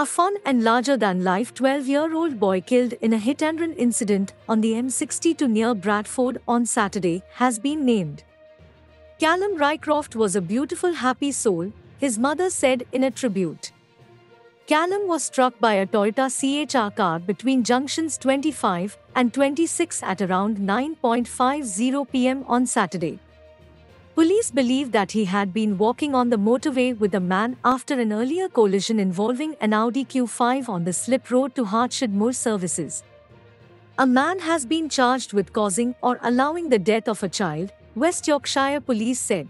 A fun and larger than life 12 year old boy killed in a hit and run incident on the M62 near Bradford on Saturday has been named. Callum Rycroft was a beautiful, happy soul, his mother said in a tribute. Callum was struck by a Toyota CHR car between junctions 25 and 26 at around 9.50 pm on Saturday. Police believe that he had been walking on the motorway with a man after an earlier collision involving an Audi Q5 on the slip road to Hartshead Moor services. A man has been charged with causing or allowing the death of a child, West Yorkshire police said.